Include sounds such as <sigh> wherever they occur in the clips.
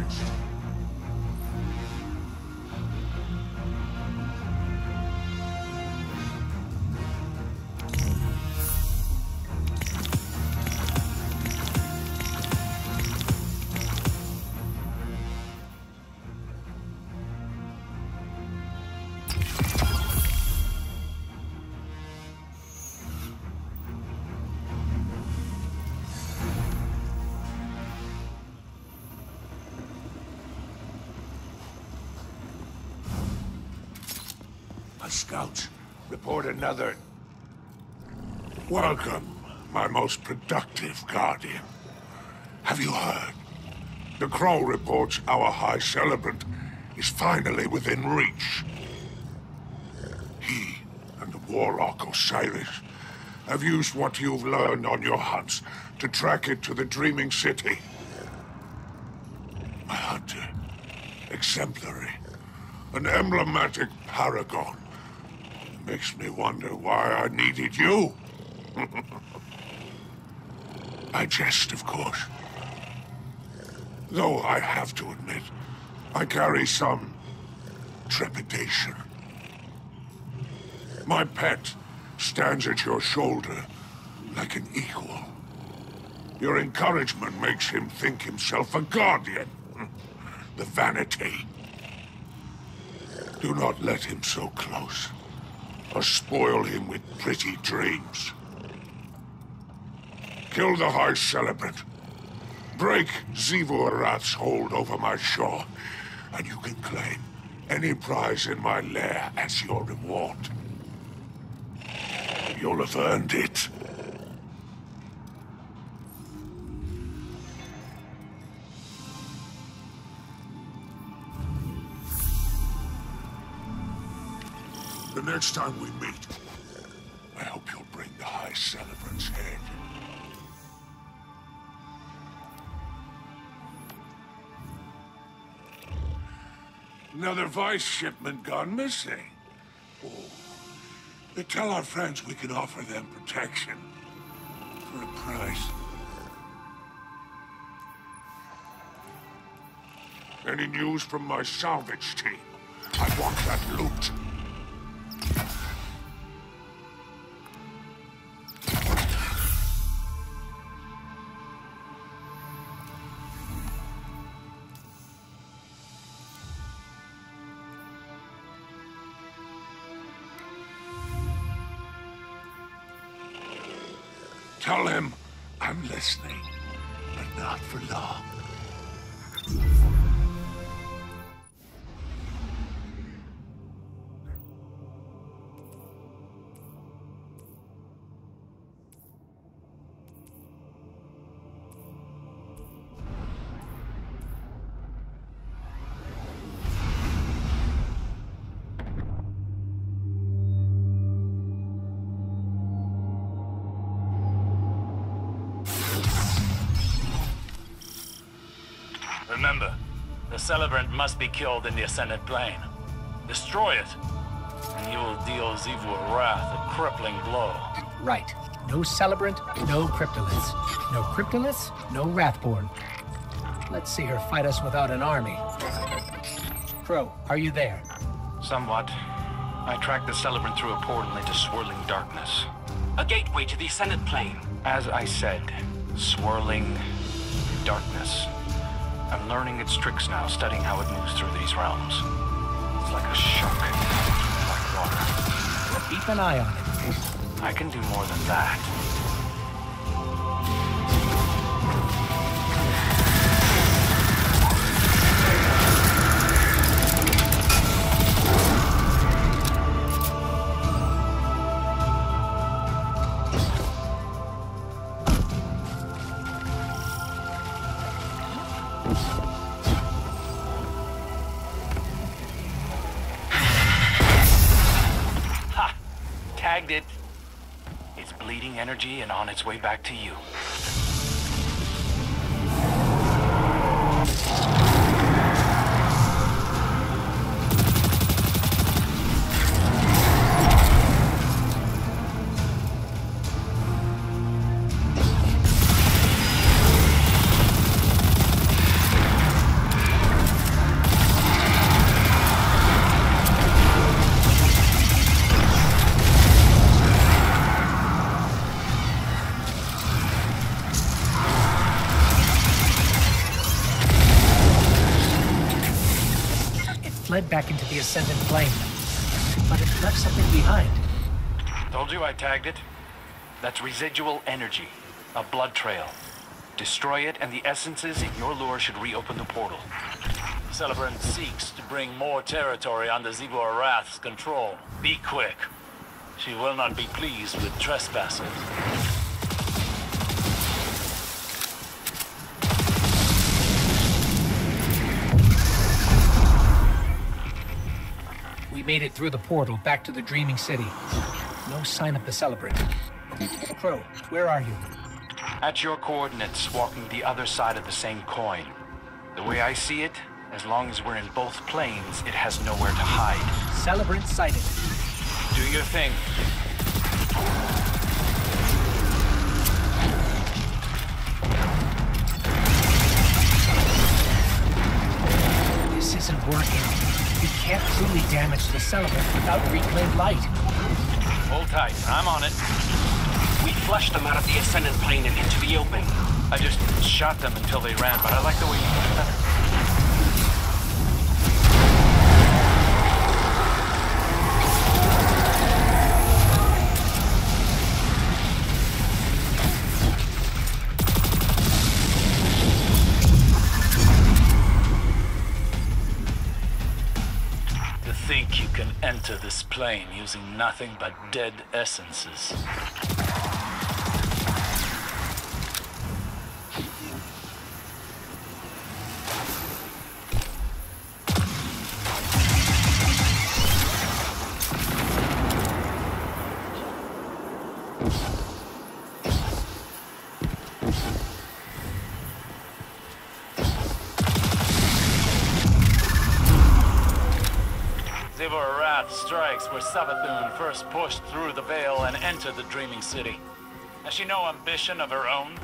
damaged. Scouts report another... Welcome, my most productive Guardian. Have you heard? The Crow reports our High Celebrant is finally within reach. He and the Warlock Osiris have used what you've learned on your hunts to track it to the Dreaming City. My hunter. Exemplary. An emblematic paragon. Makes me wonder why I needed you. <laughs> I jest, of course. Though I have to admit, I carry some trepidation. My pet stands at your shoulder like an equal. Your encouragement makes him think himself a guardian. <laughs> The vanity. Do not let him so close or spoil him with pretty dreams. Kill the High Celebrant. Break Xivu Arath's hold over my shore, and you can claim any prize in my lair as your reward. You'll have earned it. The next time we meet, I hope you'll bring the High Celebrant's head. Another Vice shipment gone missing. Oh. They tell our friends we can offer them protection. For a price. Any news from my salvage team? I want that loot. Tell him I'm listening, but not for long. Remember, the Celebrant must be killed in the Ascendant Plane. Destroy it, and you will deal Xivu Arath a crippling blow. Right. No Celebrant, no Cryptoliths. No Cryptoliths, no Wrathborn. Let's see her fight us without an army. Crow, are you there? Somewhat. I tracked the Celebrant through a portal into swirling darkness. A gateway to the Ascended Plane. As I said, swirling darkness. I'm learning its tricks now, studying how it moves through these realms. It's like a shark, like water. Keep an eye on it. I can do more than that. Energy and on its way back to you. Fled back into the Ascendant Plane. But it left something behind. Told you I tagged it. That's residual energy. A blood trail. Destroy it, and the essences in your lure should reopen the portal. Celebrant seeks to bring more territory under Xivu Arath's control. Be quick. She will not be pleased with trespassers. Made it through the portal back to the Dreaming City. No sign of the Celebrant. Crow, where are you? At your coordinates, walking the other side of the same coin. The way I see it, as long as we're in both planes, it has nowhere to hide. Celebrant sighted. Do your thing. This isn't working. We can't truly damage the Celebrant without reclaimed light. Hold tight. I'm on it. We flushed them out of the Ascendant Plane and into the open. I just shot them until they ran, but I like the way you put it better. Enter this plane using nothing but dead essences. Xivu Arath strikes where Savathun first pushed through the veil and entered the Dreaming City. Has she no ambition of her own?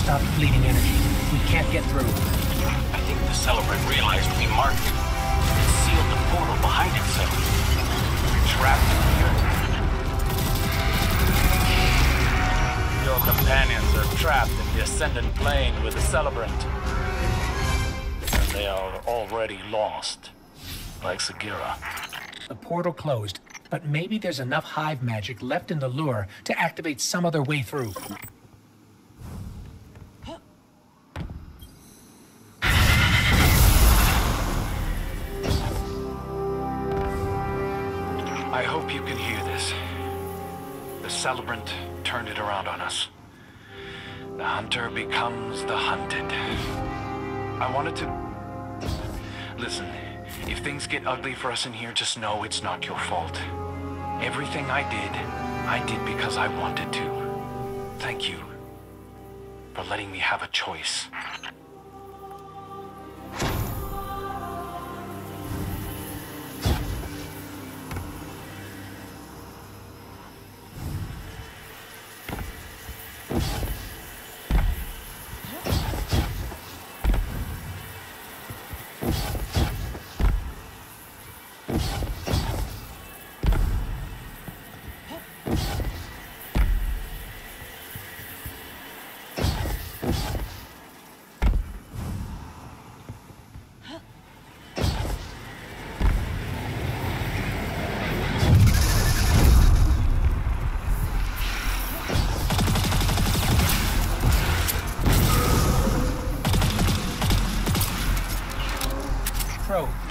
Stop bleeding energy. We can't get through. I think the Celebrant realized we marked it. It sealed the portal behind itself. We're trapped in here. Your companions are trapped in the Ascendant Plane with the Celebrant. And they are already lost. Like Sagira. The portal closed, but maybe there's enough hive magic left in the lure to activate some other way through. Hunter becomes the hunted. I wanted to... Listen, if things get ugly for us in here, just know it's not your fault. Everything I did, I did because I wanted to. Thank you for letting me have a choice.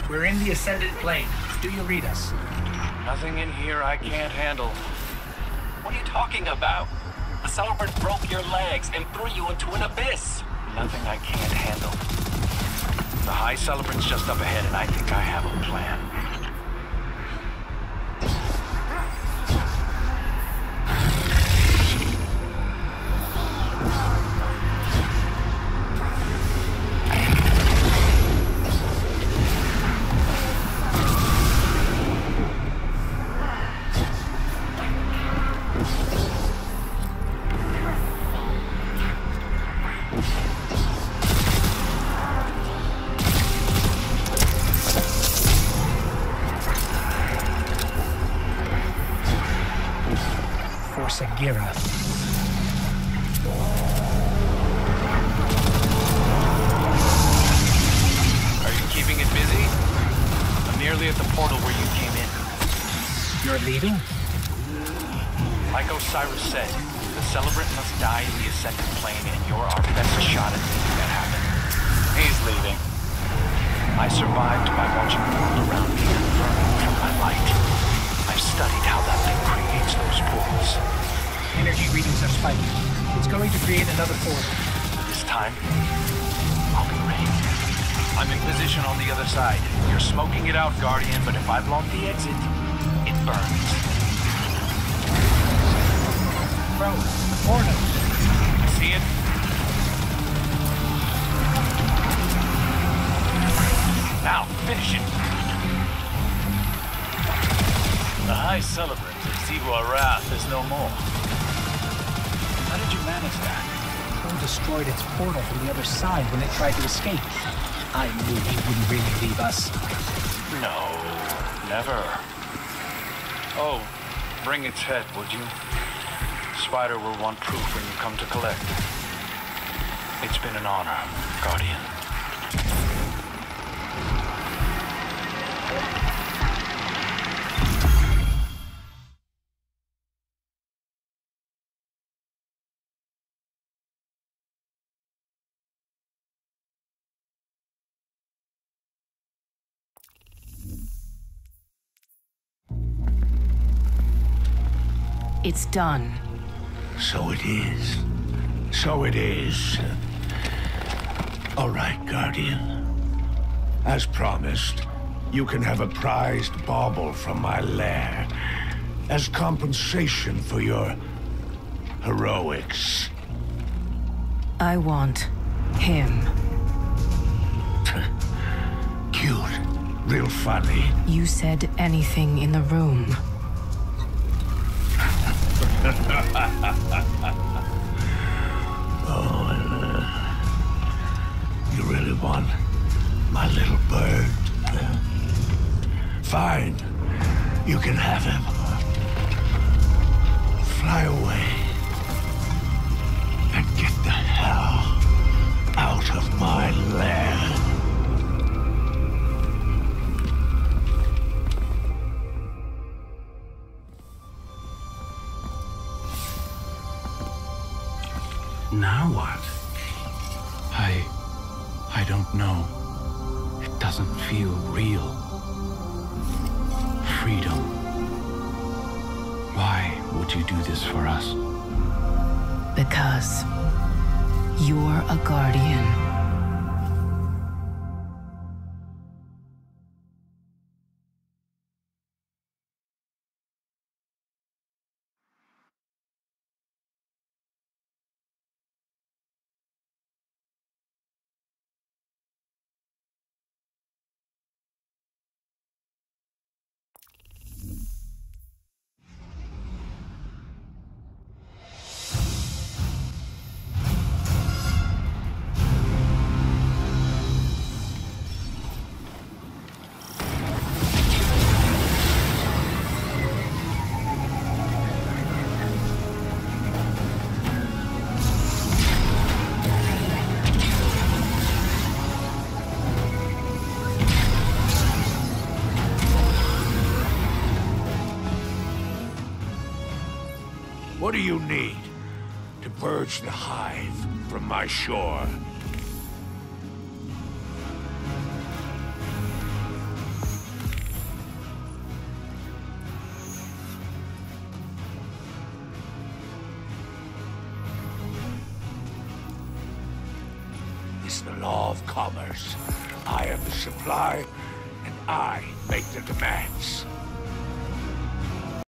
We're in the Ascendant Plane. Do you read us? Nothing in here I can't handle. What are you talking about? The Celebrant broke your legs and threw you into an abyss. Nothing I can't handle. The High Celebrant's just up ahead, and I think I have a plan. Nearly at the portal where you came in. You're leaving? Like Osiris said, the Celebrant must die in the Ascendant Plane, and you're our best shot at making that happen. He's leaving. I survived by watching the world around me and learning from my light. I've studied how that thing creates those portals. Energy readings are spiking. It's going to create another portal. This time, I'll be ready. I'm in position on the other side. You're smoking it out, Guardian, but if I block the exit, it burns. Bro, the portal. See it? Now, finish it. The High Celebrant of Xivu Arath is no more. How did you manage that? Crow destroyed its portal from the other side when it tried to escape. I knew he wouldn't really leave us. No, never. Oh, bring its head, would you? Spider will want proof when you come to collect. It's been an honor, Guardian. It's done. So it is. So it is. All right, Guardian. As promised, you can have a prized bauble from my lair as compensation for your heroics. I want him. <laughs> Cute. Real funny. You said anything in the room. <laughs> Oh, uh, you really want my little bird? Fine. You can have him. Fly away. Now what? I. I don't know. It doesn't feel real. Freedom. Why would you do this for us? Because you're a guardian. What do you need to purge the hive from my shore?